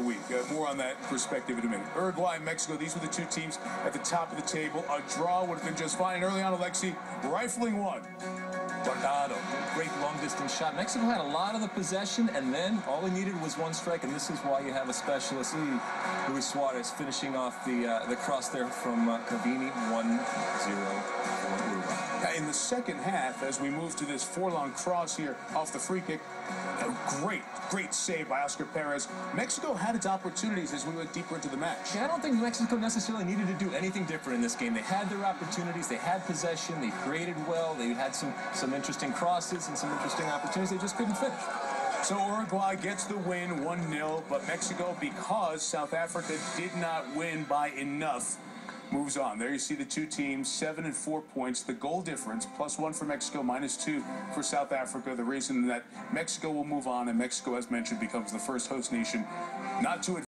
the week. Uh, more on that perspective in a minute. Uruguay Mexico, these were the two teams at the top of the table. A draw would have been just fine. And Early on, Alexi rifling one. Guardado, great long distance shot. Mexico had a lot of the possession, and then all they needed was one strike, and this is why you have a specialist, Luis Suarez, finishing off the uh, the cross there from uh, Cavani, 1-0 for Uruguay. In the second half, as we move to this Forlan cross here off the free kick, a great, great save by Oscar Perez. Mexico had its opportunities as we went deeper into the match. Yeah, I don't think Mexico necessarily needed to do anything different in this game. They had their opportunities, they had possession, they created well, they had some some interesting crosses and some interesting opportunities. They just couldn't finish. So Uruguay gets the win 1-0, but Mexico, because South Africa did not win by enough, moves on. There you see the two teams, seven and four points. The goal difference, plus one for Mexico, minus two for South Africa. The reason that Mexico will move on, and Mexico, as mentioned, becomes the first host nation not to